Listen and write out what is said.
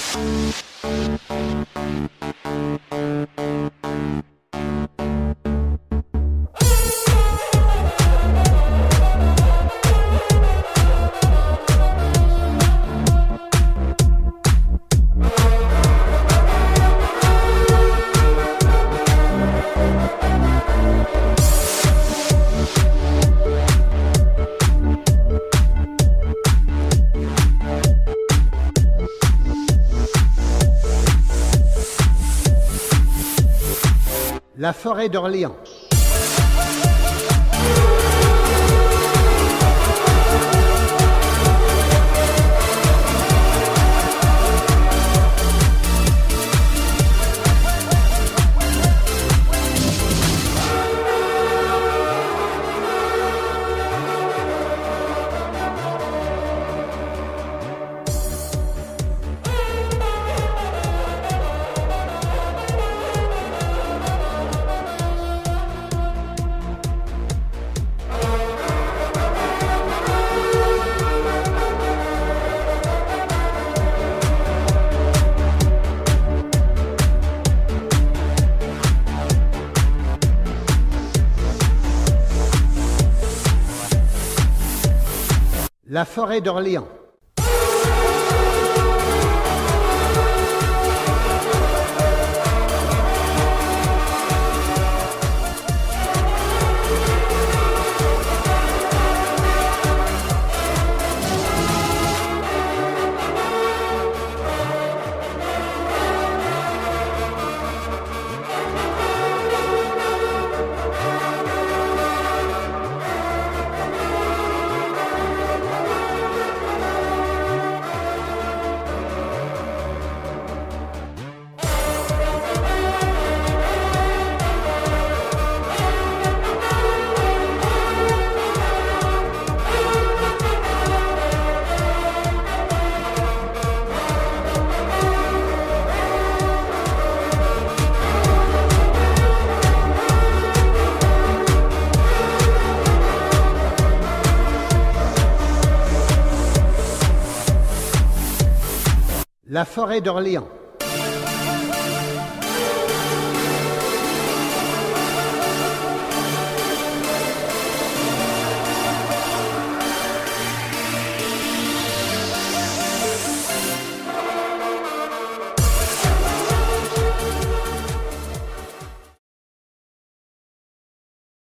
Música La forêt d'Orléans. La forêt d'Orléans. La forêt d'Orléans.